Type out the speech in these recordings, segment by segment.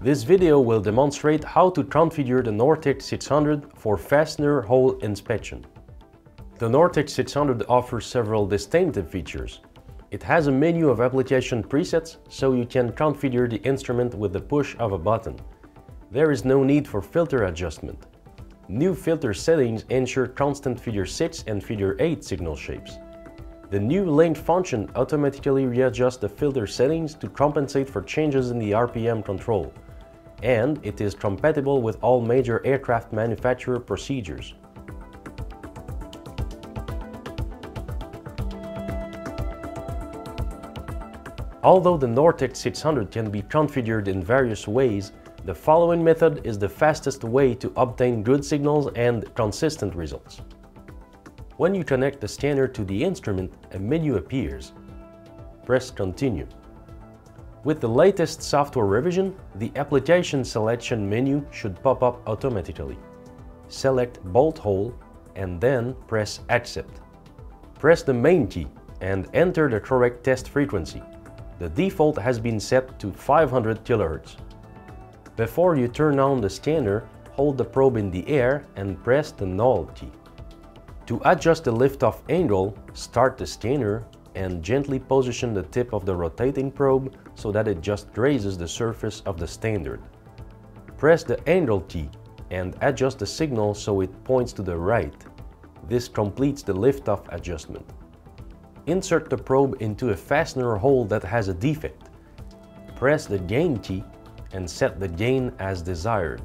This video will demonstrate how to configure the Nortec 600 for fastener hole inspection. The Nortec 600 offers several distinctive features. It has a menu of application presets, so you can configure the instrument with the push of a button. There is no need for filter adjustment. New filter settings ensure constant figure 6 and figure 8 signal shapes. The new length function automatically readjusts the filter settings to compensate for changes in the RPM control and it is compatible with all major aircraft manufacturer procedures. Although the Nortec 600 can be configured in various ways, the following method is the fastest way to obtain good signals and consistent results. When you connect the scanner to the instrument, a menu appears. Press Continue. With the latest software revision, the application selection menu should pop up automatically. Select Bolt Hole and then press Accept. Press the main key and enter the correct test frequency. The default has been set to 500 kHz. Before you turn on the scanner, hold the probe in the air and press the null key. To adjust the liftoff angle, start the scanner and gently position the tip of the rotating probe so that it just grazes the surface of the standard. Press the angle key and adjust the signal so it points to the right. This completes the liftoff adjustment. Insert the probe into a fastener hole that has a defect. Press the gain key and set the gain as desired.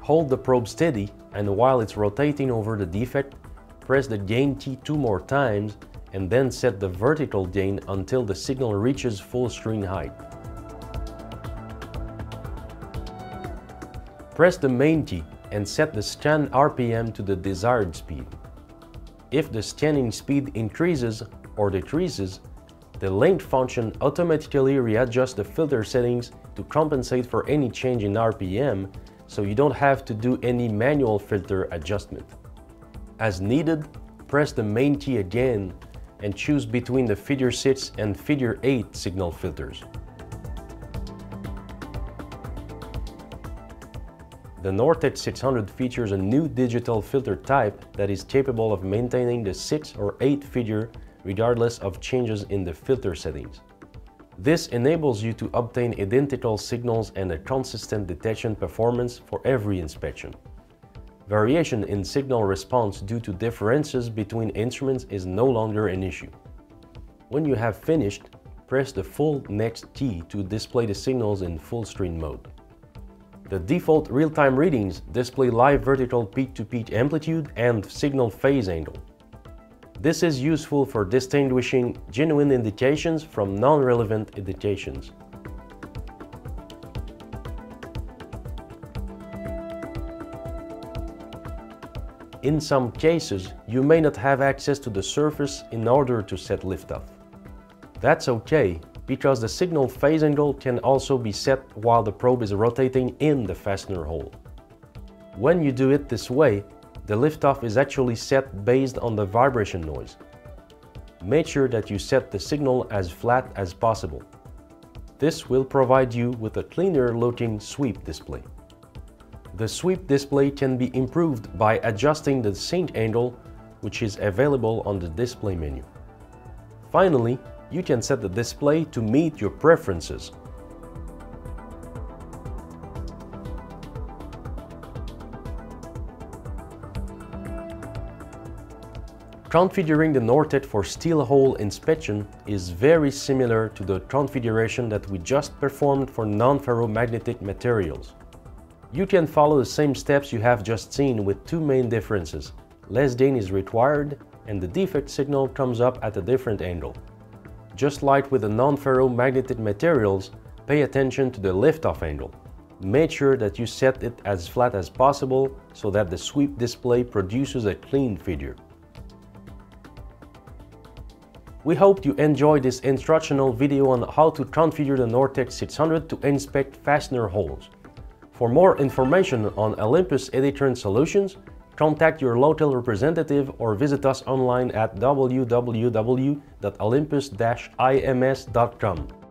Hold the probe steady and while it's rotating over the defect, Press the gain key two more times and then set the vertical gain until the signal reaches full screen height. Press the main key and set the scan RPM to the desired speed. If the scanning speed increases or decreases, the length function automatically readjusts the filter settings to compensate for any change in RPM so you don't have to do any manual filter adjustment. As needed, press the main key again and choose between the figure 6 and figure 8 signal filters. The Nortec 600 features a new digital filter type that is capable of maintaining the 6 or 8 figure regardless of changes in the filter settings. This enables you to obtain identical signals and a consistent detection performance for every inspection. Variation in signal response due to differences between instruments is no longer an issue. When you have finished, press the full next key to display the signals in full screen mode. The default real-time readings display live vertical peak-to-peak -peak amplitude and signal phase angle. This is useful for distinguishing genuine indications from non-relevant indications. In some cases, you may not have access to the surface in order to set liftoff. That's okay, because the signal phase angle can also be set while the probe is rotating in the fastener hole. When you do it this way, the liftoff is actually set based on the vibration noise. Make sure that you set the signal as flat as possible. This will provide you with a cleaner looking sweep display. The sweep display can be improved by adjusting the sync angle, which is available on the display menu. Finally, you can set the display to meet your preferences. Configuring the Nortec for steel hole inspection is very similar to the configuration that we just performed for non-ferromagnetic materials. You can follow the same steps you have just seen with two main differences. Less gain is required and the defect signal comes up at a different angle. Just like with the non-ferromagnetic materials, pay attention to the liftoff angle. Make sure that you set it as flat as possible so that the sweep display produces a clean figure. We hope you enjoyed this instructional video on how to configure the Nortec 600 to inspect fastener holes. For more information on Olympus Editron solutions, contact your local representative or visit us online at www.olympus-ims.com.